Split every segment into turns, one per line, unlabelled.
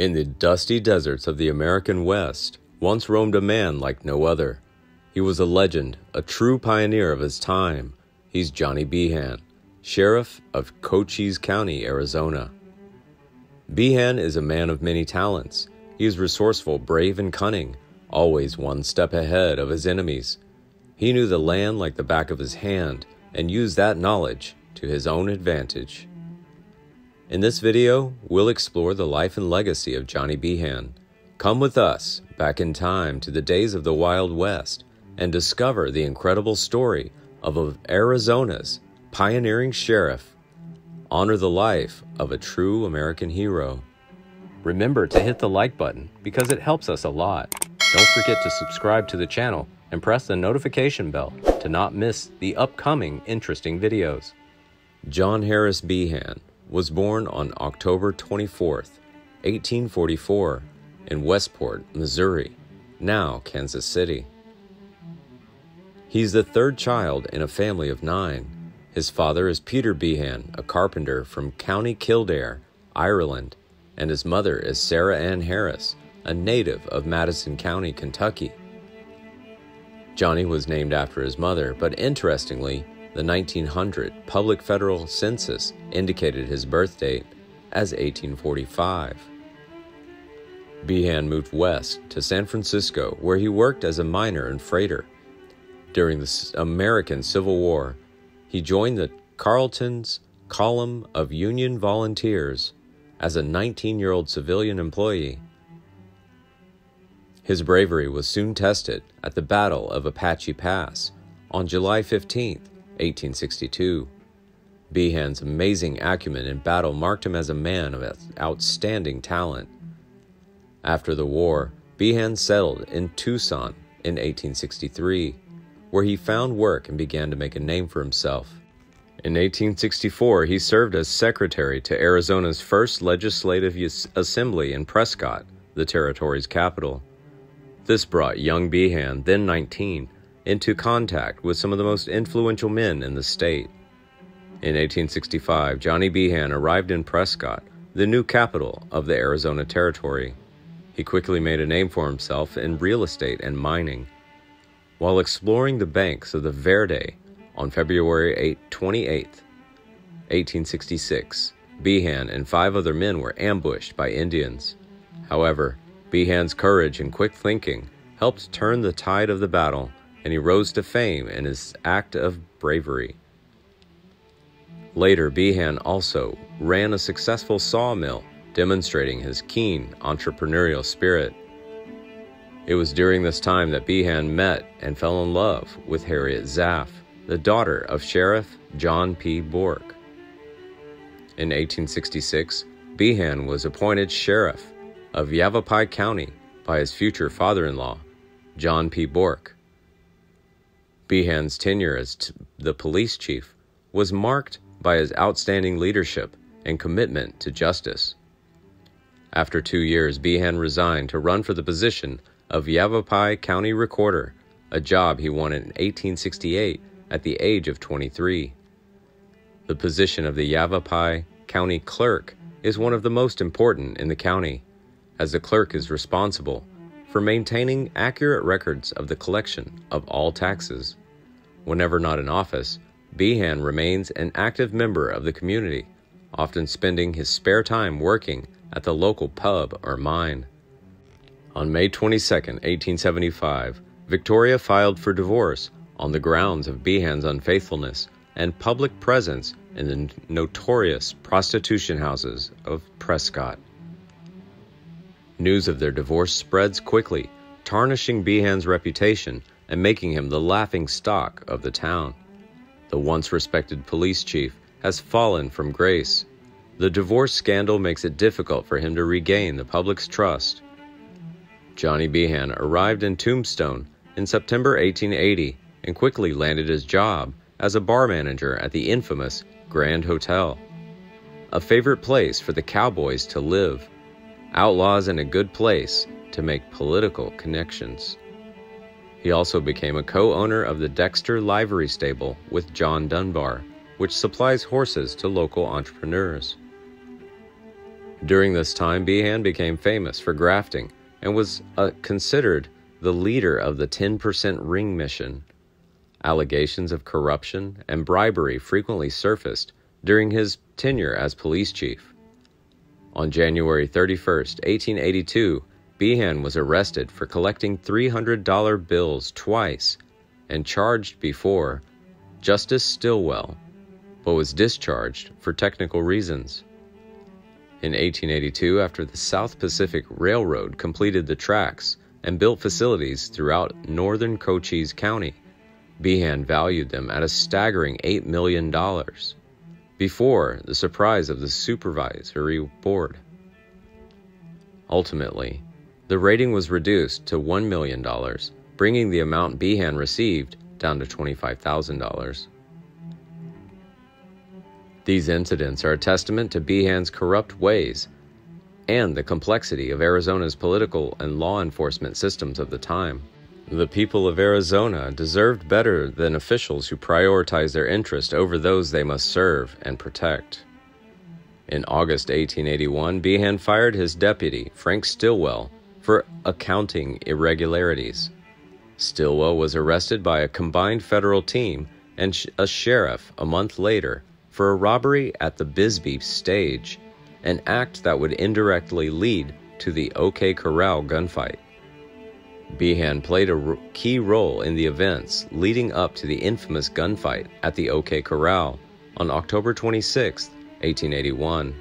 In the dusty deserts of the American West, once roamed a man like no other. He was a legend, a true pioneer of his time. He's Johnny Behan, Sheriff of Cochise County, Arizona. Behan is a man of many talents. He is resourceful, brave, and cunning, always one step ahead of his enemies. He knew the land like the back of his hand and used that knowledge to his own advantage. In this video, we'll explore the life and legacy of Johnny Behan. Come with us back in time to the days of the Wild West and discover the incredible story of Arizona's pioneering sheriff. Honor the life of a true American hero. Remember to hit the like button because it helps us a lot. Don't forget to subscribe to the channel and press the notification bell to not miss the upcoming interesting videos. John Harris Behan was born on October 24, 1844, in Westport, Missouri, now Kansas City. He's the third child in a family of nine. His father is Peter Behan, a carpenter from County Kildare, Ireland, and his mother is Sarah Ann Harris, a native of Madison County, Kentucky. Johnny was named after his mother, but interestingly, the 1900 public federal census indicated his birth date as 1845. Behan moved west to San Francisco, where he worked as a miner and freighter. During the American Civil War, he joined the Carleton's Column of Union Volunteers as a 19 year old civilian employee. His bravery was soon tested at the Battle of Apache Pass on July 15, 1862. Behan's amazing acumen in battle marked him as a man of outstanding talent. After the war, Behan settled in Tucson in 1863, where he found work and began to make a name for himself. In 1864, he served as secretary to Arizona's first legislative assembly in Prescott, the territory's capital. This brought young Behan, then 19, into contact with some of the most influential men in the state. In 1865, Johnny Behan arrived in Prescott, the new capital of the Arizona Territory. He quickly made a name for himself in real estate and mining. While exploring the banks of the Verde on February 8, 28, 1866, Behan and five other men were ambushed by Indians. However, Behan's courage and quick thinking helped turn the tide of the battle and he rose to fame in his act of bravery. Later, Behan also ran a successful sawmill, demonstrating his keen entrepreneurial spirit. It was during this time that Behan met and fell in love with Harriet Zaff, the daughter of Sheriff John P. Bork. In 1866, Behan was appointed sheriff of Yavapai County by his future father in law, John P. Bork. Behan's tenure as t- the police chief was marked by his outstanding leadership and commitment to justice. After two years, Behan resigned to run for the position of Yavapai County Recorder, a job he won in 1868 at the age of 23. The position of the Yavapai County Clerk is one of the most important in the county, as the clerk is responsible for maintaining accurate records of the collection of all taxes. Whenever not in office, Behan remains an active member of the community, often spending his spare time working at the local pub or mine. On May 22, 1875, Victoria filed for divorce on the grounds of Behan's unfaithfulness and public presence in the notorious prostitution houses of Prescott. News of their divorce spreads quickly, tarnishing Behan's reputation and making him the laughing stock of the town. The once respected police chief has fallen from grace. The divorce scandal makes it difficult for him to regain the public's trust. Johnny Behan arrived in Tombstone in September 1880 and quickly landed his job as a bar manager at the infamous Grand Hotel, a favorite place for the cowboys to live, outlaws in a good place to make political connections. He also became a co owner of the Dexter Livery Stable with John Dunbar, which supplies horses to local entrepreneurs. During this time, Behan became famous for grafting and was uh, considered the leader of the 10% ring mission. Allegations of corruption and bribery frequently surfaced during his tenure as police chief. On January 31, 1882, Behan was arrested for collecting $300 bills twice and charged before Justice Stilwell, but was discharged for technical reasons. In 1882, after the South Pacific Railroad completed the tracks and built facilities throughout northern Cochise County, Behan valued them at a staggering $8 million before the surprise of the supervisory board. Ultimately, the rating was reduced to $1 million, bringing the amount Behan received down to $25,000. These incidents are a testament to Behan's corrupt ways and the complexity of Arizona's political and law enforcement systems of the time. The people of Arizona deserved better than officials who prioritize their interest over those they must serve and protect. In August 1881, Behan fired his deputy, Frank Stilwell, for accounting irregularities. Stilwell was arrested by a combined federal team and a sheriff a month later for a robbery at the Bisbee stage, an act that would indirectly lead to the OK Corral gunfight. Behan played a key role in the events leading up to the infamous gunfight at the OK Corral on October 26, 1881.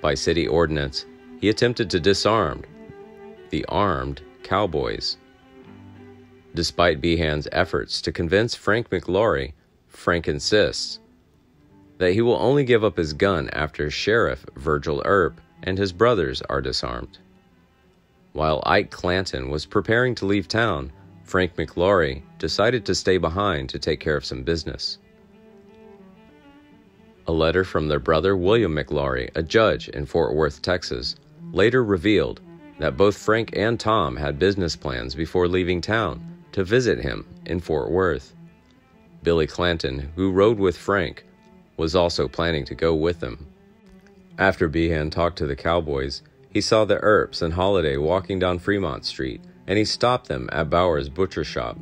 By city ordinance, he attempted to disarm the armed cowboys. Despite Behan's efforts to convince Frank McLaury, Frank insists that he will only give up his gun after Sheriff Virgil Earp and his brothers are disarmed. While Ike Clanton was preparing to leave town, Frank McLaury decided to stay behind to take care of some business. A letter from their brother William McLaury, a judge in Fort Worth, Texas, later revealed that both Frank and Tom had business plans before leaving town to visit him in Fort Worth. Billy Clanton, who rode with Frank, was also planning to go with them. After Behan talked to the cowboys, he saw the Earps and Holliday walking down Fremont Street, and he stopped them at Bauer's butcher shop.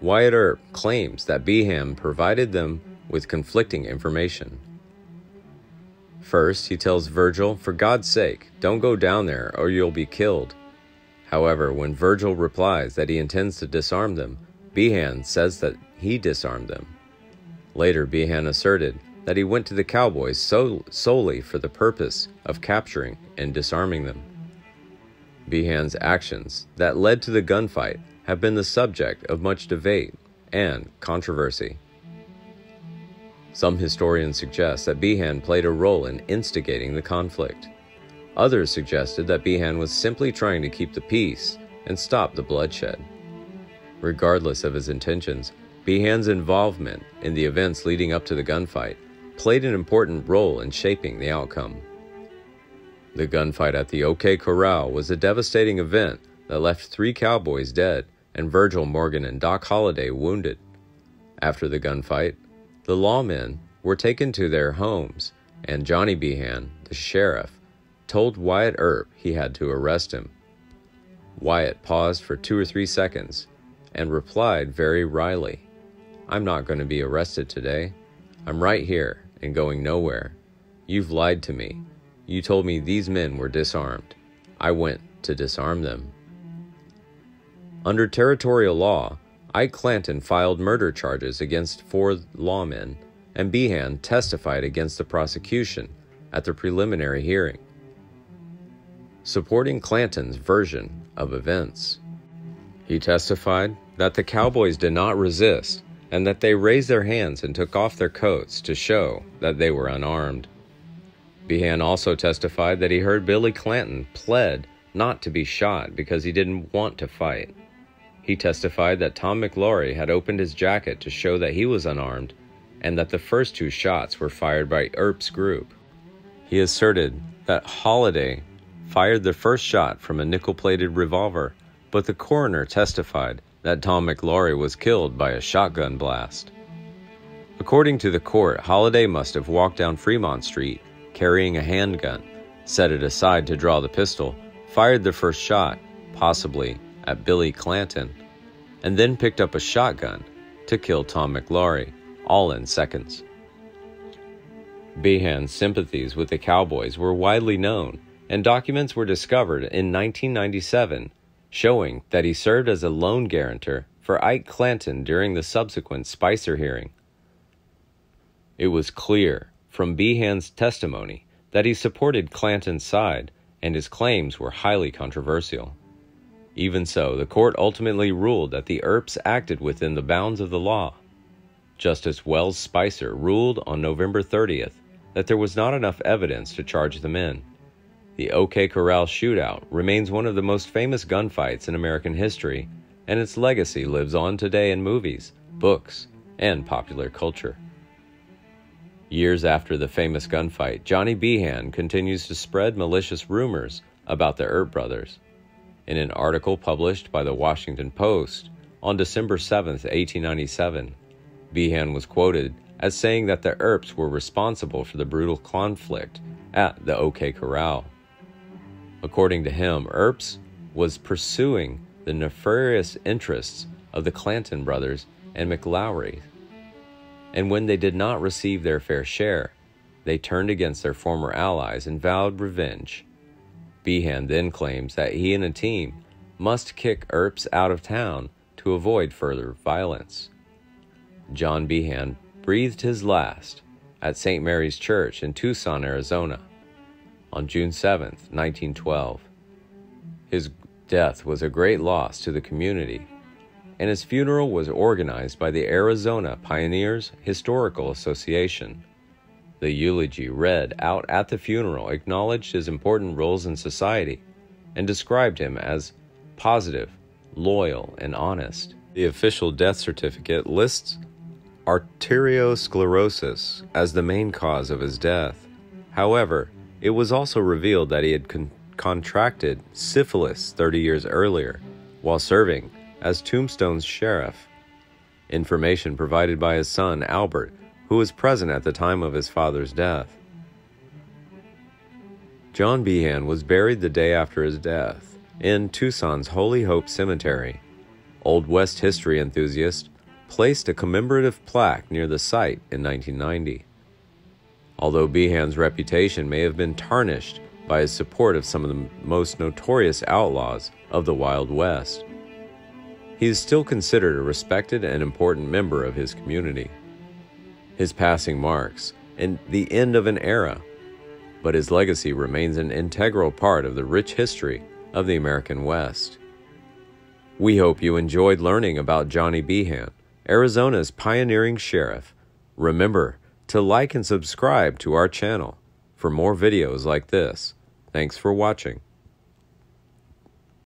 Wyatt Earp claims that Behan provided them with conflicting information. First, he tells Virgil, for God's sake, don't go down there or you'll be killed. However, when Virgil replies that he intends to disarm them, Behan says that he disarmed them. Later, Behan asserted that he went to the cowboys so, solely for the purpose of capturing and disarming them. Behan's actions that led to the gunfight have been the subject of much debate and controversy. Some historians suggest that Behan played a role in instigating the conflict. Others suggested that Behan was simply trying to keep the peace and stop the bloodshed. Regardless of his intentions, Behan's involvement in the events leading up to the gunfight played an important role in shaping the outcome. The gunfight at the OK Corral was a devastating event that left three cowboys dead and Virgil Morgan and Doc Holliday wounded. After the gunfight, the lawmen were taken to their homes, and Johnny Behan, the sheriff, told Wyatt Earp he had to arrest him. Wyatt paused for two or three seconds and replied very wryly, I'm not going to be arrested today. I'm right here and going nowhere. You've lied to me. You told me these men were disarmed. I went to disarm them. Under territorial law, Ike Clanton filed murder charges against four lawmen, and Behan testified against the prosecution at the preliminary hearing, supporting Clanton's version of events. He testified that the cowboys did not resist and that they raised their hands and took off their coats to show that they were unarmed. Behan also testified that he heard Billy Clanton pled not to be shot because he didn't want to fight. He testified that Tom McLaury had opened his jacket to show that he was unarmed and that the first two shots were fired by Earp's group. He asserted that Holliday fired the first shot from a nickel plated revolver, but the coroner testified that Tom McLaury was killed by a shotgun blast. According to the court, Holliday must have walked down Fremont Street carrying a handgun set it aside to draw the pistol, fired the first shot, possibly at Billy Clanton, and then picked up a shotgun to kill Tom McLaury, all in seconds. Behan's sympathies with the Cowboys were widely known, and documents were discovered in 1997 showing that he served as a loan guarantor for Ike Clanton during the subsequent Spicer hearing. It was clear from Behan's testimony that he supported Clanton's side and his claims were highly controversial. Even so, the court ultimately ruled that the Earps acted within the bounds of the law. Justice Wells Spicer ruled on November 30th that there was not enough evidence to charge the men. The OK Corral shootout remains one of the most famous gunfights in American history, and its legacy lives on today in movies, books, and popular culture. Years after the famous gunfight, Johnny Behan continues to spread malicious rumors about the Earp brothers. In an article published by the Washington Post on December 7, 1897, Behan was quoted as saying that the Earps were responsible for the brutal conflict at the OK Corral. According to him, Earps was pursuing the nefarious interests of the Clanton brothers and McLaury. And when they did not receive their fair share, they turned against their former allies and vowed revenge. Behan then claims that he and a team must kick Earps out of town to avoid further violence. John Behan breathed his last at St. Mary's Church in Tucson, Arizona, on June 7, 1912. His death was a great loss to the community, and his funeral was organized by the Arizona Pioneers Historical Association. The eulogy read out at the funeral acknowledged his important roles in society and described him as positive, loyal, and honest. The official death certificate lists arteriosclerosis as the main cause of his death. However, it was also revealed that he had con- contracted syphilis 30 years earlier while serving as Tombstone's sheriff. Information provided by his son, Albert, who was present at the time of his father's death. John Behan was buried the day after his death in Tucson's Holy Hope Cemetery. Old West history enthusiast placed a commemorative plaque near the site in 1990. Although Behan's reputation may have been tarnished by his support of some of the most notorious outlaws of the Wild West, he is still considered a respected and important member of his community. His passing marks and the end of an era, but his legacy remains an integral part of the rich history of the American West. We hope you enjoyed learning about Johnny Behan Arizona's pioneering sheriff. Remember to like and subscribe to our channel for more videos like this. Thanks for watching.